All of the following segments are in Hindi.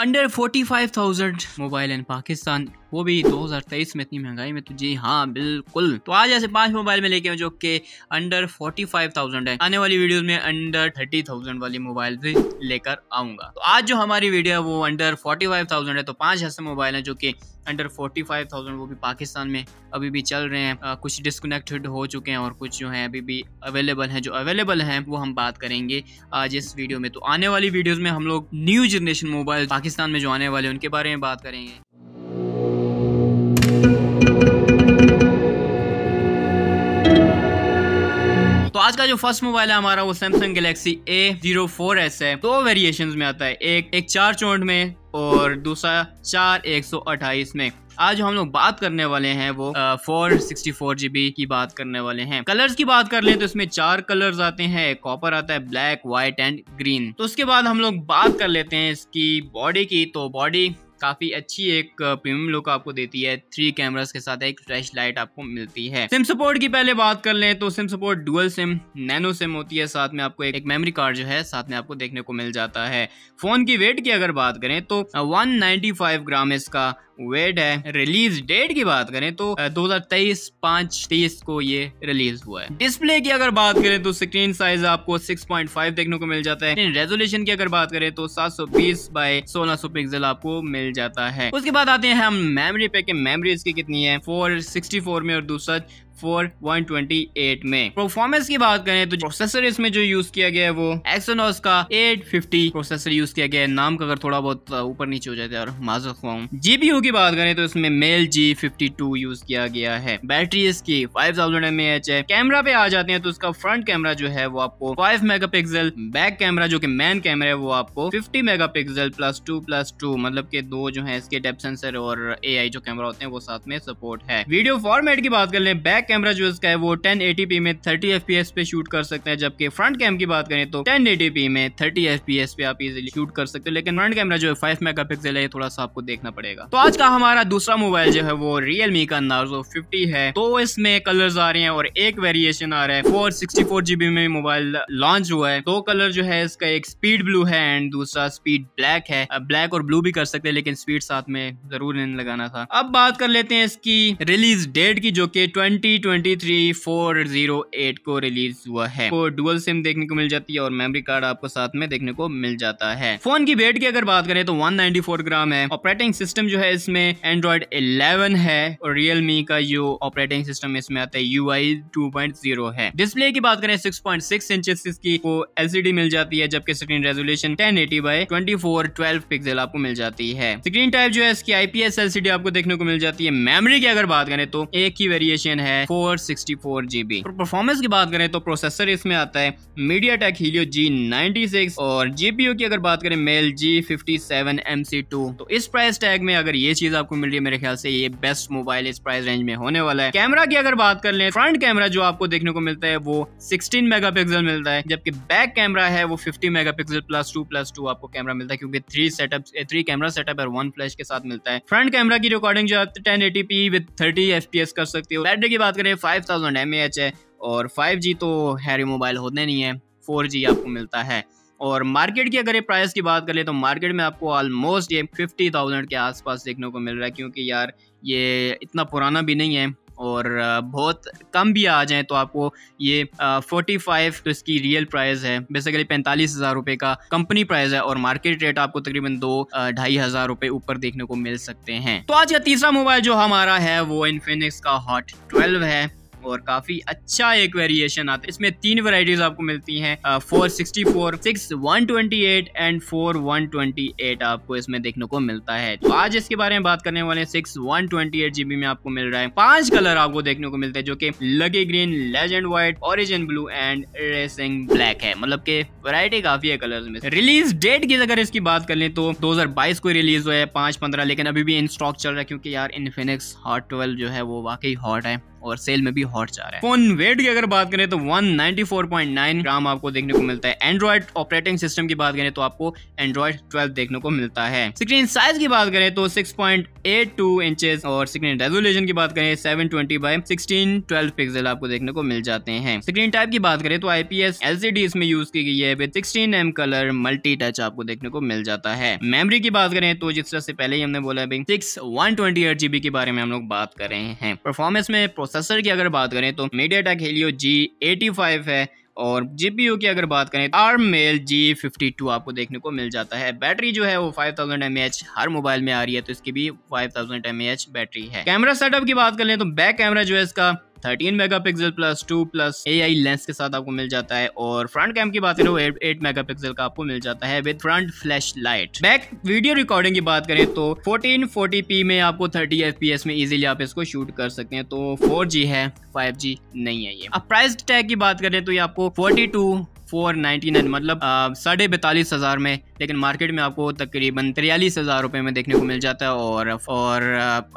Under forty five thousand mobile in Pakistan वो भी 2023 में इतनी महँगाई में तो जी हाँ बिल्कुल। तो आज ऐसे पाँच मोबाइल में लेके जो कि अंडर 45,000 है। आने वाली वीडियोस में अंडर 30,000 वाली मोबाइल भी लेकर आऊँगा। तो आज जो हमारी वीडियो है वो अंडर 45,000 है तो पाँच ऐसे मोबाइल हैं जो कि अंडर 45,000 वो भी पाकिस्तान में अभी भी चल रहे हैं। आ, कुछ डिस्कनेक्टेड हो चुके हैं और कुछ जो है अभी भी अवेलेबल हैं। जो अवेलेबल हैं वो हम बात करेंगे आज इस वीडियो में। तो आने वाली वीडियोस में हम लोग न्यू जनरेशन मोबाइल पाकिस्तान में जो आने वाले उनके बारे में बात करेंगे। आज का जो फ़र्स्ट मोबाइल है हमारा वो Samsung Galaxy A zero four S है। दो वेरिएशन में आता है। एक एक चार चौंट में और दूसरा चार एक सौ अट्ठाईस में। आज जो हम लोग बात करने वाले हैं वो फोर सिक्सटी फोर जीबी की बात करने वाले हैं। कलर्स की बात कर ले तो इसमें चार कलर्स आते हैं। कॉपर आता है ब्लैक व्हाइट एंड ग्रीन तो उसके बाद हम लोग बात कर लेते हैं इसकी बॉडी की। तो बॉडी काफ़ी अच्छी एक प्रीमियम लुक आपको देती है। थ्री कैमरास के साथ एक फ्लैश लाइट आपको मिलती है। सिम सपोर्ट की पहले बात कर लें तो SIM support dual SIM nano SIM होती है। साथ में आपको एक, एक मेमोरी कार्ड जो है साथ में आपको देखने को मिल जाता है। फ़ोन की वेट की अगर बात करें तो 195 ग्राम इसका वेट है। रिलीज़ डेट की बात करें तो दो हज़ार तेईस को ये रिलीज़ हुआ है। डिस्प्ले की अगर बात करें तो स्क्रीन साइज़ आपको 6.5 देखने को मिल जाता है। रेजोल्यूशन की अगर बात करें तो 720 सौ बाय 1600 पिक्सल आपको मिल जाता है। उसके बाद आते हैं हम मेमोरी पे के मेमोरी इसकी कितनी है? 464 में और दूसरा फोर वन ट्वेंटी एट में। परफॉर्मेंस की बात करें तो प्रोसेसर इसमें जो यूज़ किया गया है वो एक्सोनोस का 850 प्रोसेसर यूज़ किया गया है। नाम का अगर थोड़ा बहुत ऊपर नीचे हो जाता है और माजर खुआऊं जीपीयू की बात करें तो इसमें Mali G fifty two use किया गया है। बैटरी इसकी फाइव थाउज़ेंड एम एच है। कैमरा पे आ जाते हैं तो इसका फ्रंट कैमरा जो है वो आपको five mega pixel back camera जो की मैन कैमरा है वो आपको fifty mega pixel plus two plus two मतलब के दो जो है इसके डेप सेंसर और एआई जो कैमरा होते हैं वो साथ में सपोर्ट है। वीडियो फॉर्मेट की बात कर ले बैक कैमरा जो इसका है वो 1080p में 30 fps पे शूट कर सकते हैं। जबकि फ्रंट कैम की बात करें तो 1080p में 30 fps पे आप इजीली शूट कर सकते हैं। लेकिन फ्रंट कैमरा जो है 5 मेगापिक्सल है थोड़ा सा आपको देखना पड़ेगा। तो आज का हमारा दूसरा मोबाइल जो है वो रियलमी का नार्जो 50 है। तो इसमें कलर्स आ रहे हैं और एक वेरिएशन आ रहा है। फोर सिक्सटी में मोबाइल लॉन्च हुआ है। दो कलर जो है इसका एक स्पीड ब्लू है एंड दूसरा स्पीड ब्लैक है। ब्लैक और ब्लू भी कर सकते हैं, लेकिन स्पीड साथ में ज़रूर लगाना था। अब बात कर लेते हैं इसकी रिलीज़ डेट की, जो की twenty three four zero eight को रिलीज़ हुआ है। को डुअल सिम देखने को मिल जाती है और मेमोरी कार्ड आपको साथ में देखने को मिल जाता है। फ़ोन की वेट की अगर बात करें तो 194 ग्राम है। ऑपरेटिंग सिस्टम जो है इसमें एंड्रॉइड 11 है और रियलमी का जो ऑपरेटिंग सिस्टम इसमें आता है यू आई है। डिस्प्ले की बात करें सिक्स पॉइंट सिक्स इंचेस की को एलसीडी मिल जाती है, जबकि screen resolution ten eighty by twenty four twelve pixel आपको मिल जाती है। स्क्रीन टाइप जो है इसकी आईपीएस एलसीडी आपको देखने को मिल जाती है। मेमोरी की अगर बात करें तो एक ही वेरिएशन है। Four sixty four GB performance की बात करें तो प्रोसेसर इसमें आता है मीडिया टेक हीलियो जी और जीपीयू की अगर बात करें मेल जी फिफ्टी तो इस प्राइस टैग में अगर ये चीज़ आपको मिल रही है, मेरे ख्याल से ये बेस्ट मोबाइल इस प्राइस रेंज में होने वाला है। कैमरा की अगर बात कर ले फ्रंट कैमरा जो आपको देखने को मिलता है, वो सिक्सटीन मेगा मिलता है, जबकि बैक कैमरा है, वो fifty mega plus two plus two आपको कैमरा मिलता है, क्योंकि three setup three camera setup और वन फ्लैश के साथ मिलता है। फ्रंट कैमरा की रिकॉर्डिंग जो आप ten eighty p with thirty F कर सकते हो। बैटरी की करें फाइव थाउज़ेंड एम एच है और फाइव जी तो हैरी मोबाइल होते नहीं है फोर जी आपको मिलता है। और मार्केट की अगर ये प्राइस की बात करें तो मार्केट में आपको ऑलमोस्ट ये फिफ्टी थाउज़ेंड के आसपास देखने को मिल रहा है, क्योंकि यार ये इतना पुराना भी नहीं है और बहुत कम भी आ जाए तो आपको ये फोर्टी फाइव तो इसकी रियल प्राइस है। बेसिकली पैंतालीस हज़ार रुपए का कंपनी प्राइस है और मार्केट रेट आपको तकरीबन दो ढाई हज़ार रुपए ऊपर देखने को मिल सकते हैं। तो आज का तीसरा मोबाइल जो हमारा है, वो इन्फिनिक्स का हॉट ट्वेल्व है। और काफ़ी अच्छा एक वेरिएशन आता है। इसमें तीन वेराइटीज आपको मिलती हैं four sixty four six one twenty eight and four one twenty eight आपको इसमें देखने को मिलता है। तो आज इसके बारे में बात करने वाले six one twenty eight GB में आपको मिल रहा है। पाँच कलर आपको देखने को मिलते हैं जो की लगी green legend white origin blue and racing black है। मतलब के वैरायटी काफ़ी है कलर्स में। रिलीज़ डेट की अगर इसकी बात कर लें तो 2022 को रिलीज़ हुआ है, पाँच पंद्रह, लेकिन अभी भी इन स्टॉक चल रहा है क्योंकि यार इन्फिनिक्स हॉट ट्वेल्व जो है वो वाकई हॉट है। और सेल में भी हॉट जा रहा है। फ़ोन वेट की अगर बात करें तो 194.9 ग्राम आपको देखने को मिलता है। एंड्रॉइड ऑपरेटिंग सिस्टम की बात करें तो आपको एंड्रॉइड 12 देखने को मिलता है। स्क्रीन साइज़ की बात करें तो 6.82 इंचेस और स्क्रीन रेजोल्यूशन की बात करें 720 twenty by sixteen twelve pixel आपको देखने को मिल जाते हैं। स्क्रीन टाइप की बात करें तो आईपीएस एलसीडी इसमें यूज़ की गई है with 16 M colour multi touch आपको देखने को मिल जाता है। मेमोरी की बात करें तो जिस तरह से पहले ही हमने बोला six one twenty eight GB के बारे में हम लोग बात कर रहे हैं। परफॉर्मेंस में प्रोसेसर की अगर बात करें तो MediaTek Helio G eighty five है और जीपीयू की अगर बात करें ARM Mali G fifty two आपको देखने को मिल जाता है। बैटरी जो है वो फाइव थाउज़ेंड एम हर मोबाइल में आ रही है तो इसकी भी फाइव थाउज़ेंड एम बैटरी है। कैमरा सेटअप की बात कर लें तो बैक कैमरा जो है इसका 13 megapixel plus 2 plus a lens के साथ आपको मिल जाता है और फ्रंट कैम की बात करें तो 8 मेगापिक्सल का आपको मिल जाता है with front flash light back video recording की बात करें तो 1440p में आपको 30 एस में इजिली आप इसको शूट कर सकते हैं तो 4G है 5G नहीं है ये। अब प्राइस टैग की बात करें तो ये आपको 42 फोर नाइनटी नाइन मतलब साढ़े बैतालीस हज़ार में लेकिन मार्केट में आपको तकरीबन तिरयालीस हज़ार रुपये में देखने को मिल जाता है और और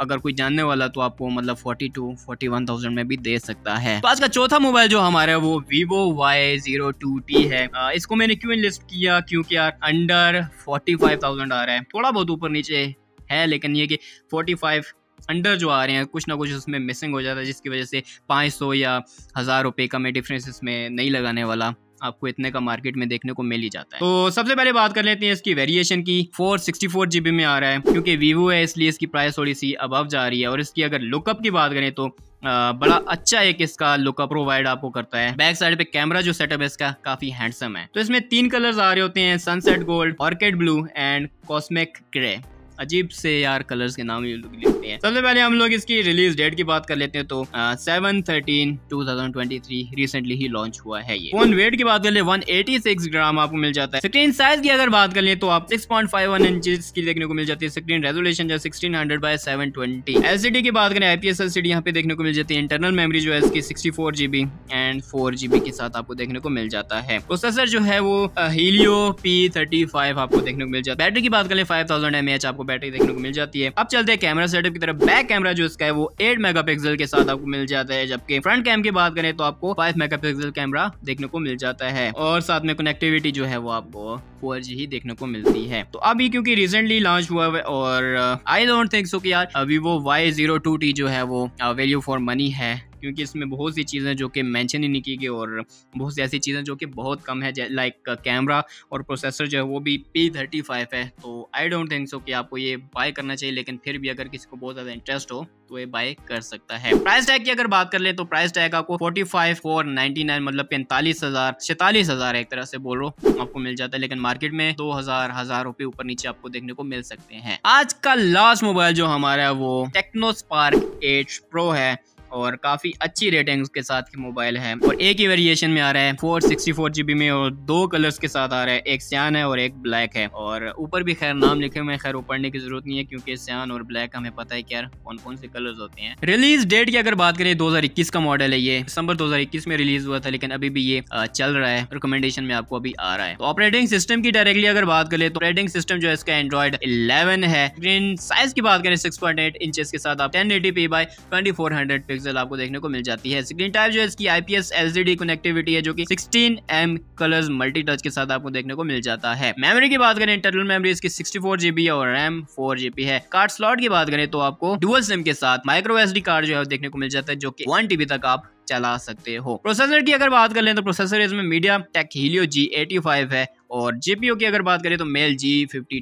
अगर कोई जानने वाला तो आपको मतलब forty two forty one thousand में भी दे सकता है। तो आज का चौथा मोबाइल जो हमारा है वो Vivo Y zero two T है। आ, इसको मैंने क्यों लिस्ट किया? क्योंकि यार अंडर फोर्टी फाइव थाउज़ेंड आ रहा है। थोड़ा बहुत ऊपर नीचे है लेकिन ये कि फोर्टी फाइव अंडर जो आ रहे हैं कुछ ना कुछ उसमें मिसिंग हो जाता है जिसकी वजह से पाँच सौ या हज़ार रुपये का मैं डिफरेंस इसमें नहीं लगाने वाला। आपको इतने का मार्केट में देखने को मिल ही जाता है। तो सबसे पहले बात कर लेते हैं इसकी वेरिएशन की। फोर सिक्सटी में आ रहा है क्योंकि वीवो है इसलिए इसकी प्राइस थोड़ी सी अबव जा रही है। और इसकी अगर लुकअप की बात करें तो आ, बड़ा अच्छा एक इसका लुकअप प्रोवाइड आपको करता है। बैक साइड पे कैमरा जो सेटअप है इसका काफ़ी हैंडसम है। तो इसमें तीन कलर्स आ रहे होते हैं sunset gold orchid blue and cosmic grey अजीब से यार कलर्स के नाम लिखते हैं। सबसे पहले हम लोग इसकी रिलीज़ डेट की बात कर लेते हैं तो seven thirteen two thousand twenty three recently ही लॉन्च हुआ है ये। फ़ोन वेट की बात कर ले वन एटी सिक्स ग्राम आपको मिल जाता है। स्क्रीन साइज़ की अगर बात कर ले तो आप six point five one inch की देखने को मिल जाती है। स्क्रीन रेजोल्यूशन जो sixteen hundred by seven twenty LCD की बात करें आईपीएस एलसीडी यहाँ पे देखने को मिल जाती है। इंटरनल मेमोरी जो है इसकी sixty four GB and four GB के साथ आपको देखने को मिल जाता है। प्रोसेसर जो है वो हीलियो पी थर्टी फाइव आपको देखने को मिल जाता है। बैटरी की बात करें फाइव थाउज़ेंड एम एच आपको बैटरी देखने को मिल जाती है। अब चलते हैं कैमरा सेटअप की तरफ़। बैक कैमरा जो इसका है, वो 8 मेगापिक्सल के साथ आपको मिल जाता है। जबकि फ्रंट कैम की बात करें तो आपको 5 मेगापिक्सल कैमरा देखने को मिल जाता है। और साथ में कनेक्टिविटी जो है, वो आपको फोर ही देखने को मिलती है। तो अभी क्योंकि रिसेंटली लॉन्च हुआ है, और आई डोंट थिंक सो कि यार Vivo Y zero two T जो है, वो वैल्यू फॉर मनी है। क्योंकि इसमें बहुत सी चीज़ें जो कि मैंशन ही नहीं की गई और बहुत सी ऐसी चीज़ें जो कि बहुत कम है लाइक कैमरा और प्रोसेसर जो है वो भी पी थर्टी फाइव है। तो आई डोंट थिंक सो कि आपको ये बाय करना चाहिए, लेकिन फिर भी अगर किसी को बहुत ज़्यादा इंटरेस्ट हो तो ये बाय कर सकता है। प्राइस टैग की अगर बात कर ले तो प्राइस टैग आपको forty five four ninety nine मतलब पैंतालीस हज़ार सैतालीस हज़ार एक तरह से बोलो आपको मिल जाता है। लेकिन मार्केट में दो हज़ार हज़ार रुपए ऊपर नीचे आपको देखने को मिल सकते हैं। आज का लास्ट मोबाइल जो हमारा है वो टेक्नो स्पार्क एट प्रो है। और काफ़ी अच्छी रेटिंग्स के साथ की मोबाइल है। और एक ही वेरिएशन में आ रहा है फोर सिक्सटी फोर जीबी में और दो कलर्स के साथ आ रहा है, एक सियान है और एक ब्लैक है। और ऊपर भी खैर नाम लिखे हुए खैर पढ़ने की ज़रूरत नहीं है क्योंकि सियान और ब्लैक हमें पता है क्या कौन कौन से कलर्स होते हैं। रिलीज़ डेट की अगर बात करें, दो हज़ार इक्कीस का मॉडल है ये। दिसंबर दो हज़ार इक्कीस में रिलीज़ हुआ था, लेकिन अभी भी ये चल रहा है। रिकमेंडेशन में आपको अभी आ रहा है। तो ऑपरेटिंग सिस्टम की डायरेक्टली अगर बात करें तो ऑपरेटिंग सिस्टम जो है, इसका एंड्रॉइड इलेवन है। स्क्रीन साइज़ की बात करें सिक्स पॉइंट एट के साथ आप ten eighty p by twenty four hundred pixel आपको देखने को मिल जाती है। स्क्रीन टाइप जो है, इसकी आईपीएस एलसीडी कनेक्टिविटी है, जो कि 16 एम कलर्स मल्टी टच के साथ आपको देखने को मिल जाता है। मेमोरी की बात करें इंटरनल मेमोरी इसकी 64 जीबी और रैम फोर है। कार्ड स्लॉट की बात करें तो आपको डुअल सिम के साथ माइक्रो एसडी कार्ड जो है देखने को मिल जाता है, जो की वन तक आप चला सकते हो। प्रोसेसर की अगर बात कर लें तो प्रोसेसर इसमें MediaTek Helio G eighty है और जीपीयू की अगर बात करें तो मेल जी फिफ्टी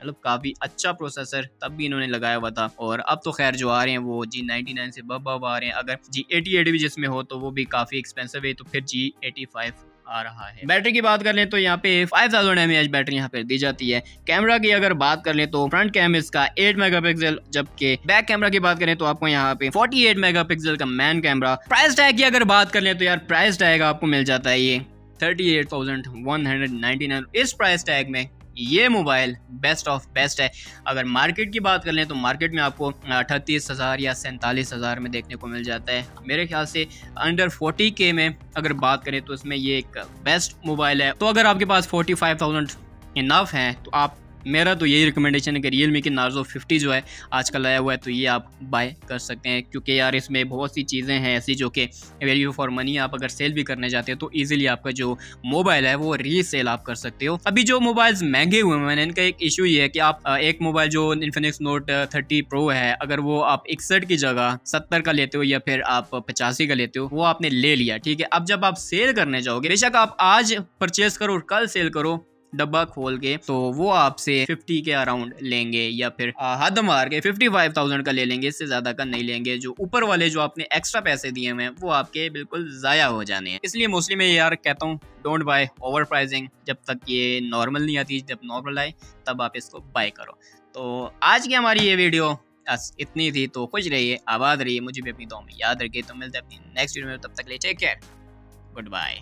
मतलब काफ़ी अच्छा प्रोसेसर तब भी इन्होंने लगाया हुआ था। और अब तो खैर जो आ रहे हैं वो जी नाइनटी नाइन से बब आ रहे हैं। अगर जी एटी एट भी जिसमें हो तो वो भी काफ़ी एक्सपेंसिव है तो फिर जी एटी फाइव आ रहा है। बैटरी की बात कर लें तो यहाँ पे 5000 थाउज़ेंड एम बैटरी यहाँ पे दी जाती है। कैमरा की अगर बात कर लें तो फ्रंट कैम इसका 8 मेगापिक्सल जबकि बैक कैमरा की बात करें तो आपको यहाँ पे 48 मेगापिक्सल का मैन कैमरा प्राइस टैग की अगर बात कर लें तो यार प्राइस टैग आपको मिल जाता है ये thirty eight thousand one hundred nine इस प्राइस टैग में ये मोबाइल बेस्ट ऑफ़ बेस्ट है। अगर मार्केट की बात कर लें तो मार्केट में आपको अठतीस हज़ार या सैंतालीस हज़ार में देखने को मिल जाता है। मेरे ख्याल से अंडर फोर्टी के में अगर बात करें तो इसमें ये एक बेस्ट मोबाइल है। तो अगर आपके पास फोर्टी फाइव थाउज़ेंड इनफ हैं तो आप मेरा तो यही रिकमेंडेशन है कि रियल मी की नार्जो फिफ्टी जो है, आजकल आया हुआ है तो ये आप बाय कर सकते हैं। क्योंकि यार इसमें बहुत सी चीज़ें हैं ऐसी जो कि वैल्यू फॉर मनी आप अगर सेल भी करने जाते हैं तो ईजिली आपका जो मोबाइल है, वो रीसेल आप कर सकते हो। अभी जो मोबाइल्स महँगे हुए हैं, मैंने इनका एक इशू ये है कि आप एक मोबाइल जो इन्फिनिक्स नोट थर्टी प्रो है, अगर वो आप इकसठ की जगह सत्तर का लेते हो या फिर आप पचासी का लेते हो, वो आपने ले लिया, ठीक है? अब जब आप सेल करने जाओगे, बेशक आप आज परचेज करो और कल सेल करो डब्बा खोल के तो वो आपसे 50 के अराउंड लेंगे या फिर हद मार के 55,000 का ले लेंगे इससे ज़्यादा का नहीं लेंगे। जो ऊपर वाले जो आपने एक्स्ट्रा पैसे दिए हुए हैं वो आपके बिल्कुल ज़ाया हो जाने हैं। इसलिए मोस्टली मैं यार कहता हूँ डोंट बाय ओवर प्राइजिंग जब तक ये नॉर्मल नहीं आती जब नॉर्मल आए तब आप इसको बाय करो। तो आज की हमारी ये वीडियो बस इतनी थी तो खुश रहिए आबाद रहिए। मुझे भी अपनी दो में याद रखिए। तो मिलते अपनी नेक्स्ट वीडियो में। तब तक ले टेक केयर गुड बाय